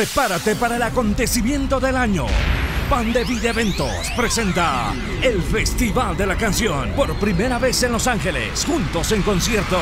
Prepárate para el acontecimiento del año. Pan de Vida Eventos presenta el Festival de la Canción por primera vez en Los Ángeles, juntos en concierto.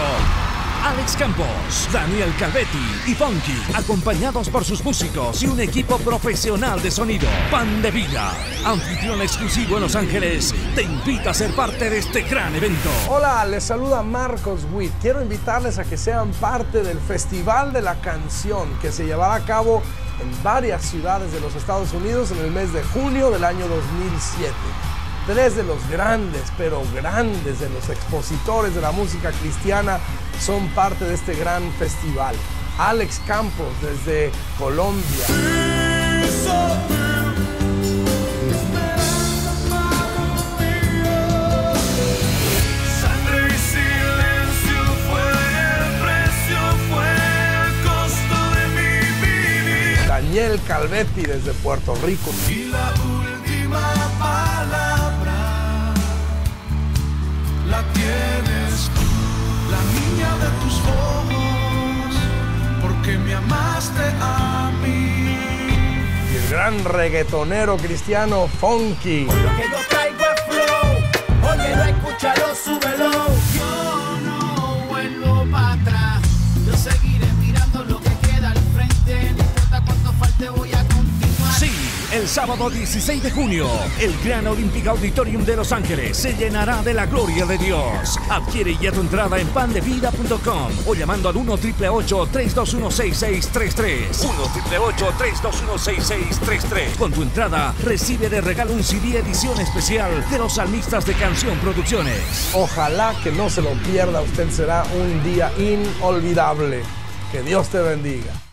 Alex Campos, Daniel Calvetti y Funky, acompañados por sus músicos y un equipo profesional de sonido. Pan de Vida, anfitrión exclusivo en Los Ángeles, te invita a ser parte de este gran evento. Hola, les saluda Marcos Witt. Quiero invitarles a que sean parte del Festival de la Canción que se llevará a cabo en varias ciudades de los Estados Unidos en el mes de junio del año 2007. Tres de los grandes, pero grandes de los expositores de la música cristiana son parte de este gran festival. Alex Campos desde Colombia. Daniel Calvetti desde Puerto Rico. Y la última me amaste a mí. Y el gran reggaetonero cristiano Funky. El sábado 16 de junio, el Gran Olympic Auditorium de Los Ángeles se llenará de la gloria de Dios. Adquiere ya tu entrada en pandevida.com o llamando al 1 888 321 6633 1 888 321 6633 Con tu entrada, recibe de regalo un CD edición especial de los salmistas de Canción Producciones. Ojalá que no se lo pierda, usted será un día inolvidable. Que Dios te bendiga.